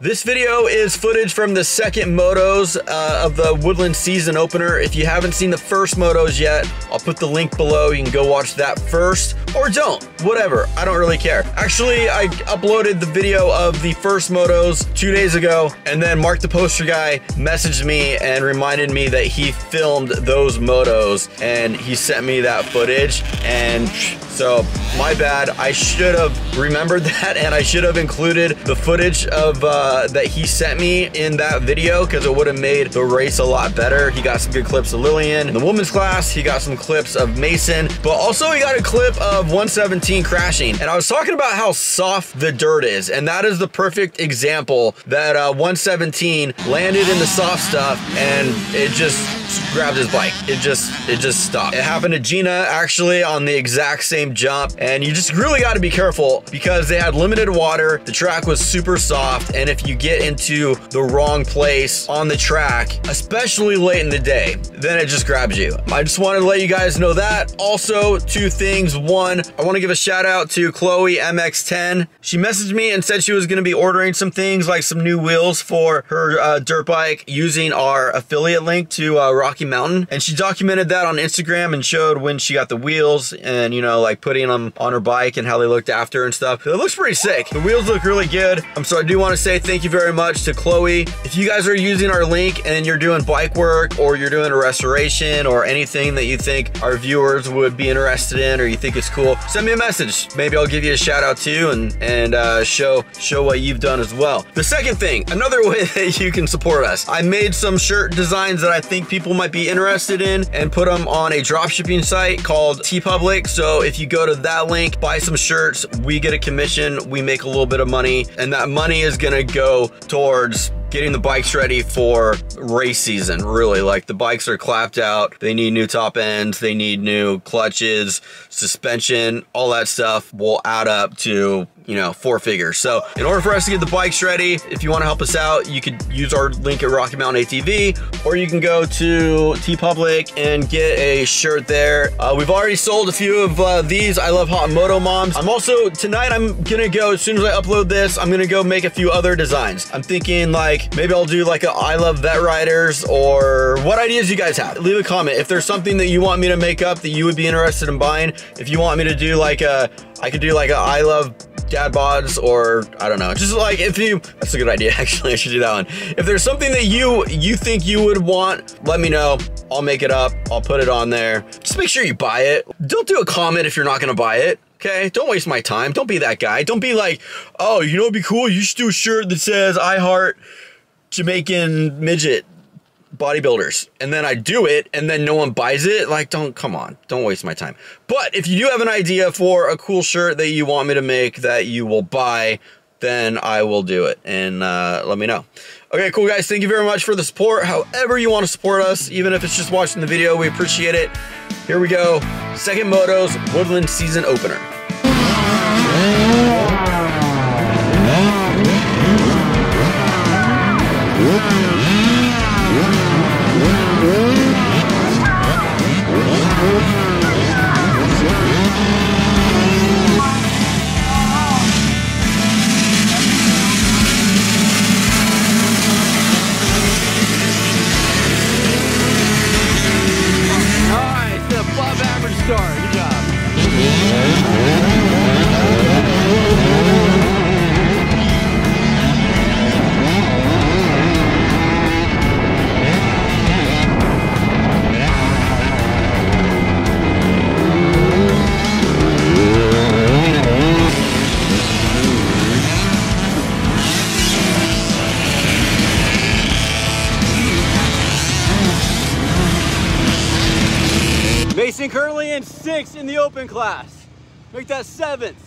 This video is footage from the second motos uh, of the Woodland season opener. If you haven't seen the first motos yet, I'll put the link below. You can go watch that first or don't, whatever. I don't really care. Actually, I uploaded the video of the first motos two days ago and then Mark the poster guy messaged me and reminded me that he filmed those motos and he sent me that footage and so my bad. I should have remembered that and I should have included the footage of uh, that he sent me in that video because it would have made the race a lot better. He got some good clips of Lillian. In the women's class, he got some clips of Mason, but also he got a clip of 117 crashing. And I was talking about how soft the dirt is. And that is the perfect example that uh, 117 landed in the soft stuff and it just grabbed his bike. It just, it just stopped. It happened to Gina actually on the exact same jump. And you just really got to be careful because they had limited water. The track was super soft. And if you get into the wrong place on the track, especially late in the day, then it just grabs you. I just wanted to let you guys know that. Also, two things. One, I want to give a shout out to Chloe MX10. She messaged me and said she was going to be ordering some things like some new wheels for her uh, dirt bike using our affiliate link to uh, Rocky Mountain. And she documented that on Instagram and showed when she got the wheels and, you know, like putting them on her bike and how they looked after and stuff. It looks pretty sick. The wheels look really good. Um, so I do want to say thank you very much to Chloe. If you guys are using our link and you're doing bike work or you're doing a restoration or anything that you think our viewers would be interested in or you think is cool, send me a message. Maybe I'll give you a shout out too and, and uh, show, show what you've done as well. The second thing, another way that you can support us. I made some shirt designs that I think people might be interested in and put them on a drop shipping site called TeePublic. So if you go to that link, buy some shirts, we get a commission, we make a little bit of money, and that money is gonna go towards getting the bikes ready for race season, really. Like the bikes are clapped out, they need new top ends, they need new clutches, suspension, all that stuff will add up to you know, four figures. So in order for us to get the bikes ready, if you want to help us out, you could use our link at Rocky Mountain ATV, or you can go to TeePublic and get a shirt there. Uh, we've already sold a few of uh, these. I love hot moto moms. I'm also, tonight I'm gonna go, as soon as I upload this, I'm gonna go make a few other designs. I'm thinking like, maybe I'll do like a I love vet riders or what ideas you guys have. Leave a comment. If there's something that you want me to make up that you would be interested in buying, if you want me to do like a, I could do like a I love dad bods or I don't know. Just like if you, that's a good idea. Actually, I should do that one. If there's something that you, you think you would want, let me know. I'll make it up. I'll put it on there. Just make sure you buy it. Don't do a comment if you're not going to buy it. Okay, don't waste my time. Don't be that guy. Don't be like, oh, you know what'd be cool? You should do a shirt that says I heart Jamaican midget bodybuilders and then I do it and then no one buys it, like don't come on, don't waste my time. But if you do have an idea for a cool shirt that you want me to make that you will buy, then I will do it and uh, let me know. Okay, cool guys, thank you very much for the support. However you want to support us, even if it's just watching the video, we appreciate it. Here we go, Second Motos Woodland Season Opener. Mason sixth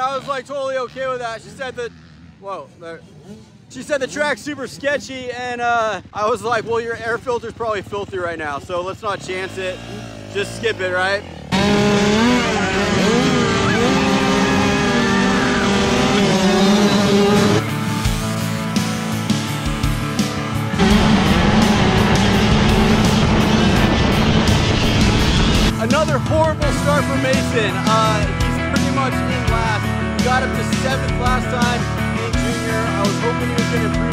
and I was like totally okay with that. She said that, whoa, there. She said the track's super sketchy, and uh, I was like, well, your air filter's probably filthy right now, so let's not chance it. Just skip it, right? I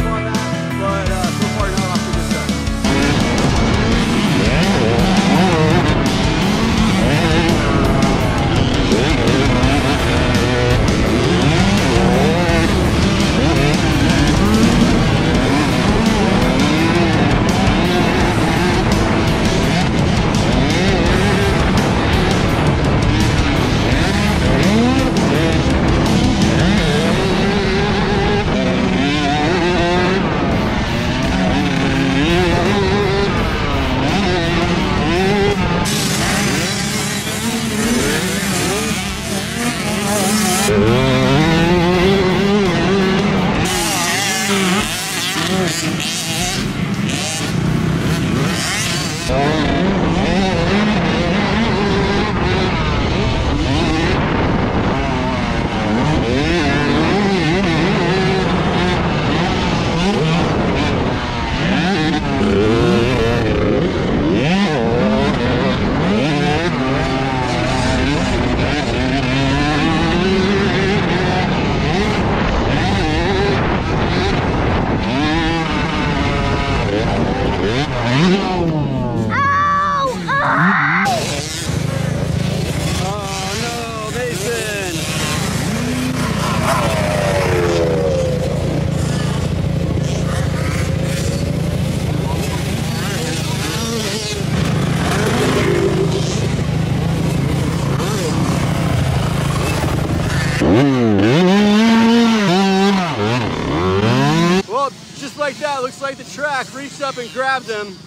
Well, just like that, looks like the track reached up and grabbed him.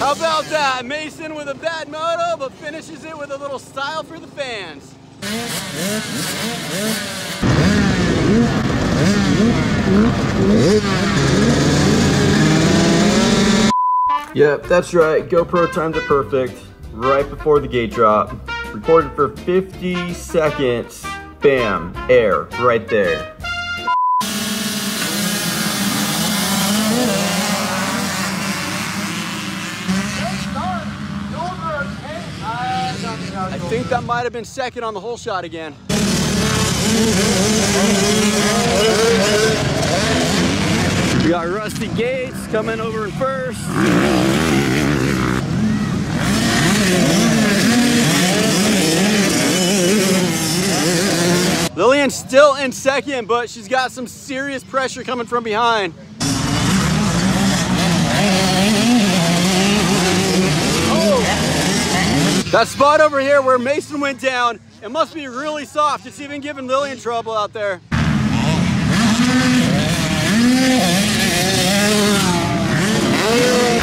How about that? Mason with a bad moto, but finishes it with a little style for the fans. Yep, that's right. GoPro times are perfect. Right before the gate drop. Recorded for 50 seconds. Bam, air, right there. I think that might have been second on the whole shot again. Got Rusty Gates coming over in first. Lillian's still in second, but she's got some serious pressure coming from behind. That spot over here where Mason went down, it must be really soft. It's even giving Lillian trouble out there. Yeah.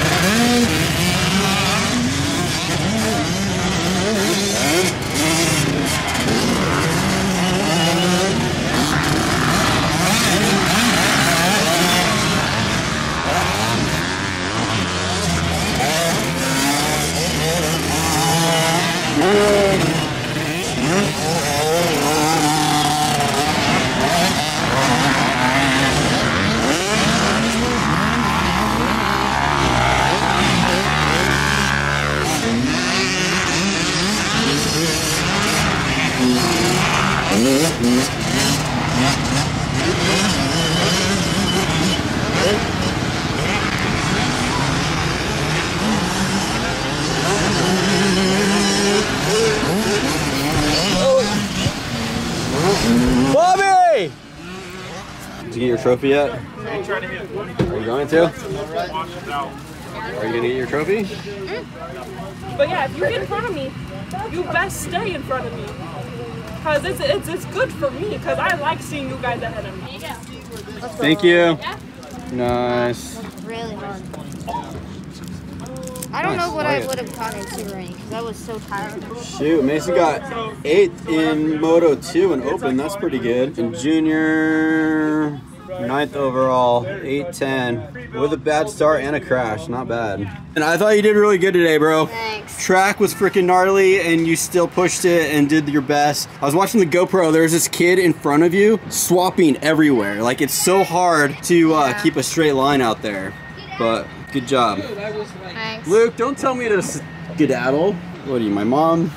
Bobby! Did you get your trophy yet? Are you going to? Are you gonna get your trophy? Mm. But yeah, if you get in front of me, you best stay in front of me. Cause it's it's, it's good for me. Cause I like seeing you guys ahead of me. Thank you. Nice. Really hard. I don't Nice, know what I I would have gotten in touring because I was so tired. Shoot, Mason got eighth in Moto 2 and Open. That's pretty good. And Junior, ninth overall, 810. With a bad start and a crash. Not bad. And I thought you did really good today, bro. Thanks. Track was freaking gnarly and you still pushed it and did your best. I was watching the GoPro. There's this kid in front of you swapping everywhere. Like it's so hard to uh, Yeah. keep a straight line out there. But good job. Thanks. Luke, don't tell me to skedaddle. What are you, my mom?